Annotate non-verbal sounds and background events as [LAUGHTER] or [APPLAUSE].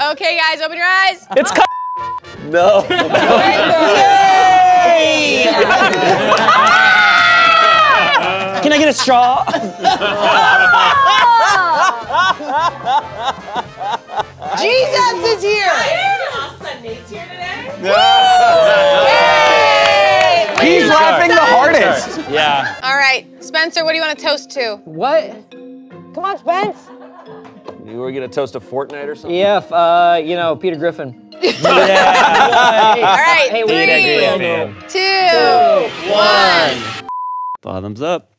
Okay, guys, open your eyes. It's No. [LAUGHS] [LAUGHS] Yay! Can I get a straw? [LAUGHS] Jesus is here. He's laughing the hardest. Yeah. All right, Spencer, what do you want to toast to? What? Come on, Spence. You were gonna toast a Fortnite or something? Yeah, uh, you know, Peter Griffin. [LAUGHS] All right, Hey, we three, did agree. two, one. Bottoms up.